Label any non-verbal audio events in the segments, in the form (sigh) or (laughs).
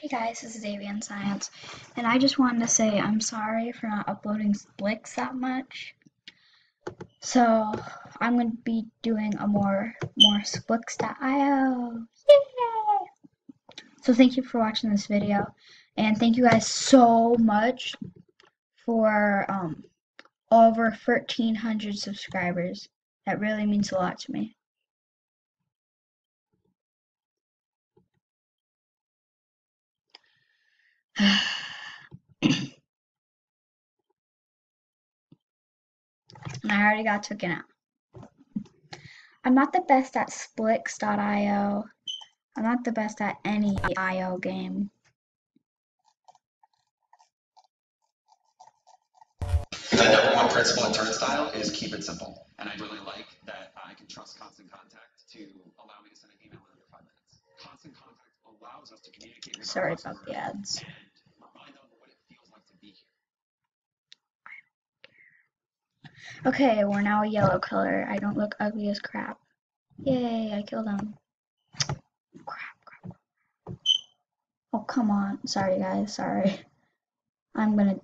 Hey guys, this is Avian Science, and I just wanted to say I'm sorry for not uploading Splix that much. So I'm going to be doing a more more Splix.io. Yay! So thank you for watching this video, and thank you guys so much for um, over 1,300 subscribers. That really means a lot to me. I already got taken out. I'm not the best at Splix.io. I'm not the best at any IO game. The number one principle in turnstile is keep it simple. And I really like that I can trust constant contact to allow me to send an email in under five minutes. Constant contact allows us to communicate with Sorry about the ads. and remind them what it feels like to be here. Okay, we're now a yellow color. I don't look ugly as crap. Yay, I killed him. Crap, crap. Oh, come on. Sorry, guys. Sorry. I'm gonna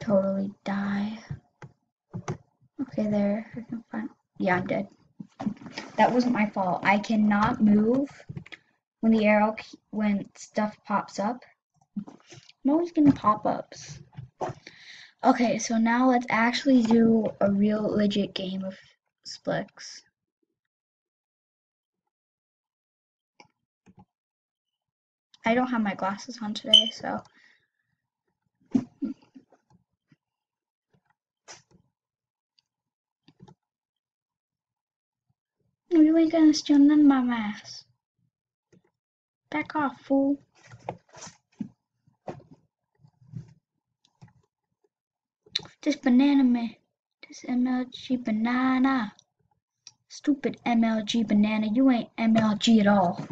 totally die. Okay, there. I can find. Yeah, I'm dead. That wasn't my fault. I cannot move when the arrow, when stuff pops up. I'm always getting pop-ups. Okay, so now let's actually do a real legit game of Splix. I don't have my glasses on today, so. You ain't gonna steal none of my mask. Back off, fool. This banana man. This MLG banana. Stupid MLG banana. You ain't MLG at all.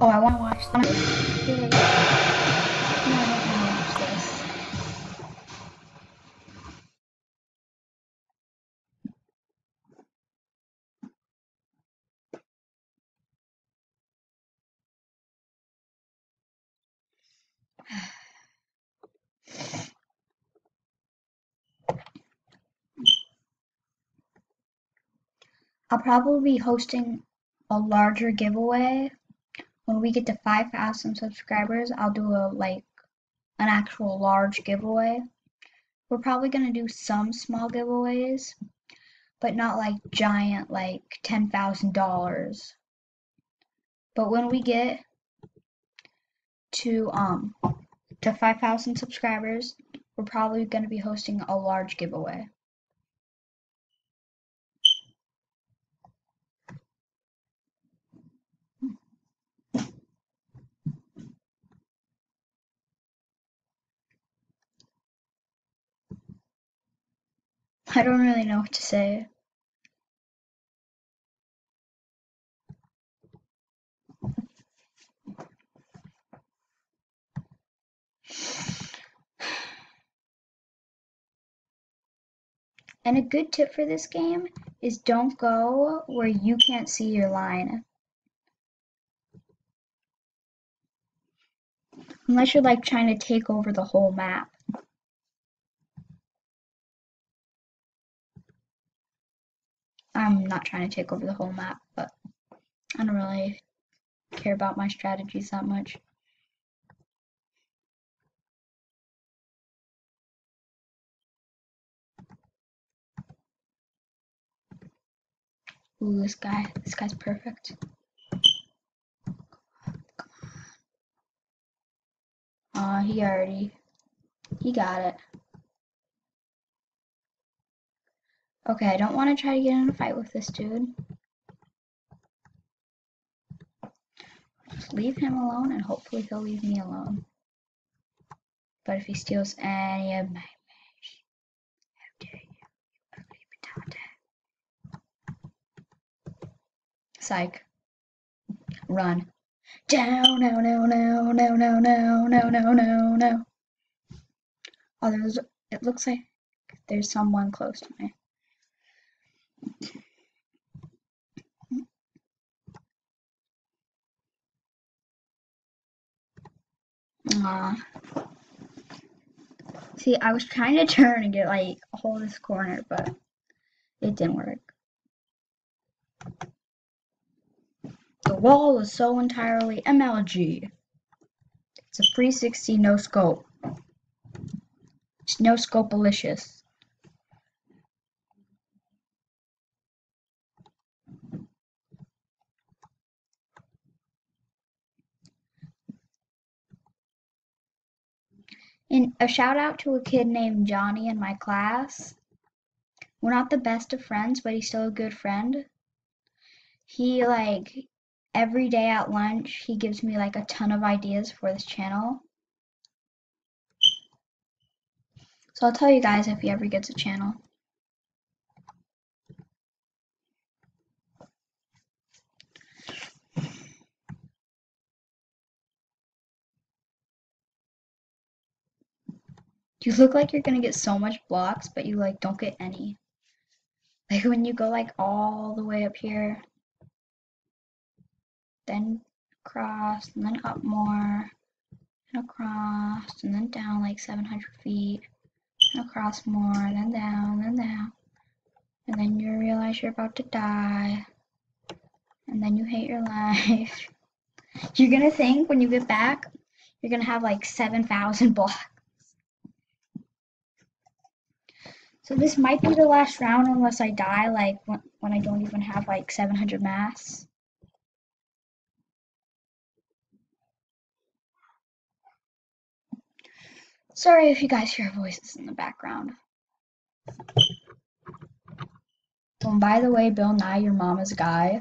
Oh, I want to watch. Yay. No, I don't want to watch this. I'll probably be hosting a larger giveaway when we get to 5,000 subscribers. I'll do a like an actual large giveaway. We're probably gonna do some small giveaways, but not like giant, like ten thousand dollars. But when we get to um to 5,000 subscribers, we're probably gonna be hosting a large giveaway. I don't really know what to say. And a good tip for this game is don't go where you can't see your line. Unless you're like trying to take over the whole map. I'm not trying to take over the whole map, but I don't really care about my strategies that much. Ooh, this guy, this guy's perfect. Aw, he already, he got it. Okay, I don't want to try to get in a fight with this dude. Just leave him alone and hopefully he'll leave me alone. But if he steals any of my mesh, how dare you. Psych. Run. Down, no, no, no, no, no, no, no, no, no, no. Oh, there's. It looks like there's someone close to me. Aw. See, I was trying to (laughs) turn and get like hold this corner, but it didn't work. The wall is so entirely MLG. It's a 360 no scope. It's no scopealicious. And a shout out to a kid named Johnny in my class. We're not the best of friends, but he's still a good friend. He like every day at lunch, he gives me like a ton of ideas for this channel. So I'll tell you guys if he ever gets a channel. You look like you're gonna get so much blocks, but you like don't get any. Like when you go like all the way up here, then across, and then up more, and across, and then down like 700 feet, and across more, and then down, and then down. And then you realize you're about to die, and then you hate your (laughs) life. You're gonna think when you get back, you're gonna have like 7,000 (laughs) blocks. So this might be the last round unless I die, like when, when I don't even have like 700 mass. Sorry if you guys hear voices in the background. Oh, and by the way, Bill Nye, your mama's guy.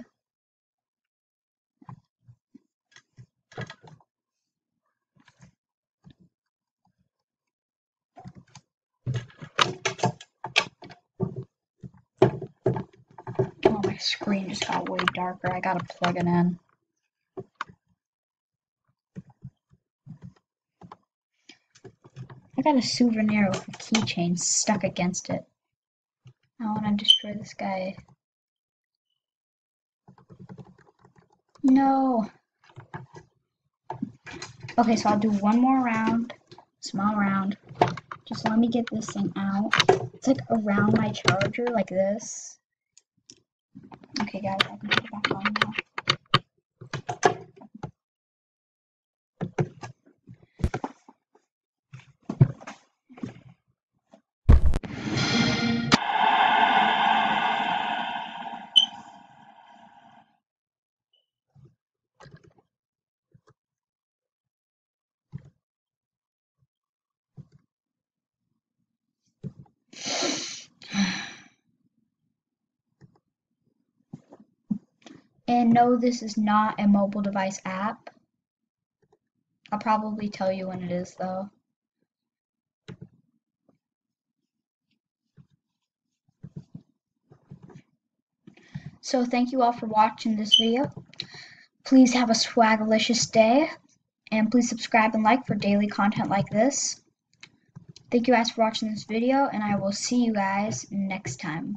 Oh, my screen just got way darker. I gotta plug it in. I got a souvenir with a keychain stuck against it. I want to destroy this guy. No. Okay, so I'll do one more round. Small round. Just let me get this thing out. It's like around my charger, like this. Okay, guys, I can put it back on now. And no, this is not a mobile device app. I'll probably tell you when it is though. So thank you all for watching this video. Please have a swagalicious day and please subscribe and like for daily content like this. Thank you guys for watching this video and I will see you guys next time.